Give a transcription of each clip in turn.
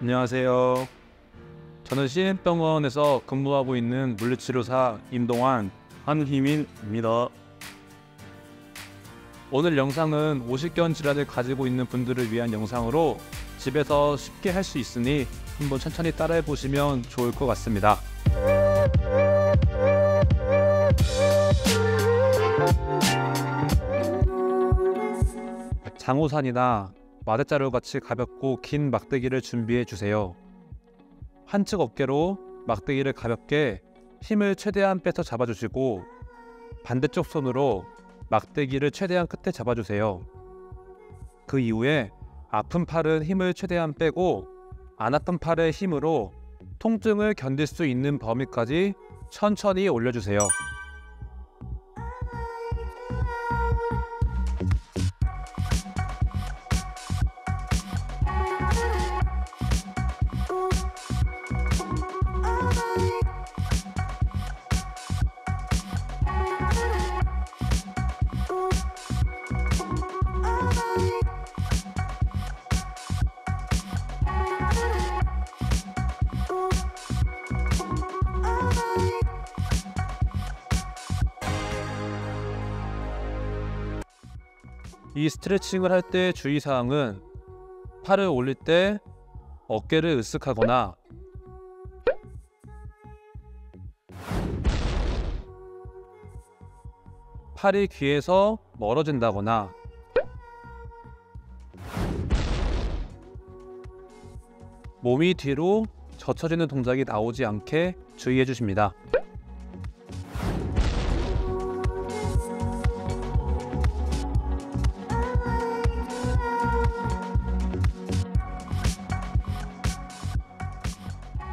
안녕하세요. 저는 CN병원에서 근무하고 있는 물리치료사 임동환 한희민입니다. 오늘 영상은 오십견 질환을 가지고 있는 분들을 위한 영상으로 집에서 쉽게 할 수 있으니 한번 천천히 따라해 보시면 좋을 것 같습니다. 장우산이나 마대자루 같이 가볍고 긴 막대기를 준비해 주세요. 한측 어깨로 막대기를 가볍게 힘을 최대한 빼서 잡아주시고 반대쪽 손으로 막대기를 최대한 끝에 잡아주세요. 그 이후에 아픈 팔은 힘을 최대한 빼고 안 아픈 팔의 힘으로 통증을 견딜 수 있는 범위까지 천천히 올려주세요. 이 스트레칭을 할 때 주의사항은 팔을 올릴 때 어깨를 으쓱하거나 팔이 귀에서 멀어진다거나 몸이 뒤로 젖혀지는 동작이 나오지 않게 주의해 주십니다.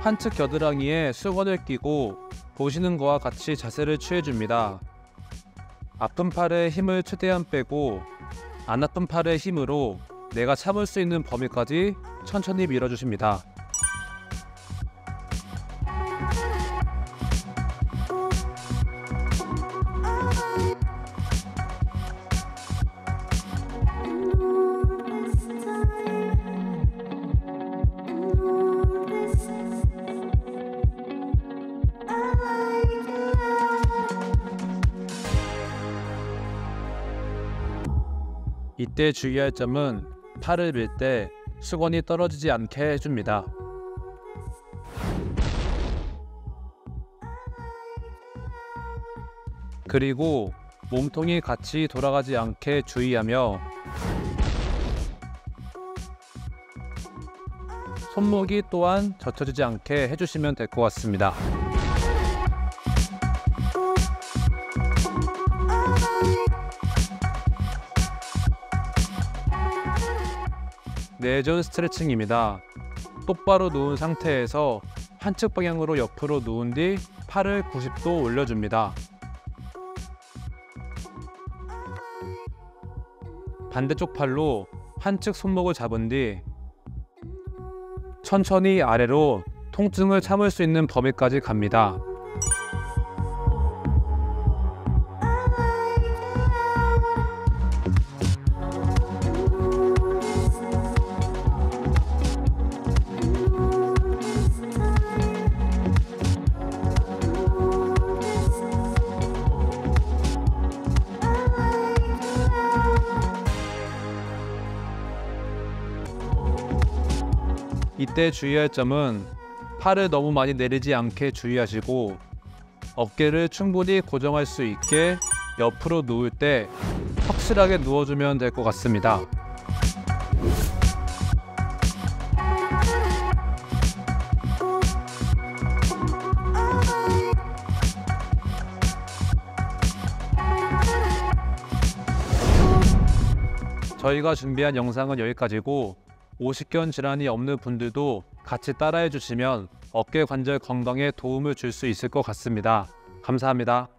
한측 겨드랑이에 수건을 끼고 보시는 거와 같이 자세를 취해줍니다. 아픈 팔에 힘을 최대한 빼고 안 아픈 팔의 힘으로 내가 참을 수 있는 범위까지 천천히 밀어주십니다. 이때 주의할 점은 팔을 밀 때 수건이 떨어지지 않게 해줍니다. 그리고 몸통이 같이 돌아가지 않게 주의하며 손목이 또한 젖혀지지 않게 해주시면 될 것 같습니다. 내전 스트레칭입니다. 똑바로 누운 상태에서 한측 방향으로 옆으로 누운 뒤 팔을 90도 올려줍니다. 반대쪽 팔로 한측 손목을 잡은 뒤 천천히 아래로 통증을 참을 수 있는 범위까지 갑니다. 이때 주의할 점은 팔을 너무 많이 내리지 않게 주의하시고 어깨를 충분히 고정할 수 있게 옆으로 누울 때 확실하게 누워주면 될 것 같습니다. 저희가 준비한 영상은 여기까지고 오십견 질환이 없는 분들도 같이 따라해 주시면 어깨 관절 건강에 도움을 줄 수 있을 것 같습니다. 감사합니다.